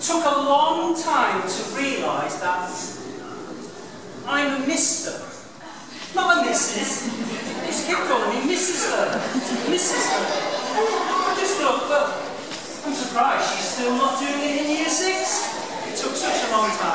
Took a long time to realise that I'm a mister, not a missus. Just kept calling me Mrs. Her, Mrs. Her. I just thought, well, I'm surprised she's still not doing it in year six. It took such a long time.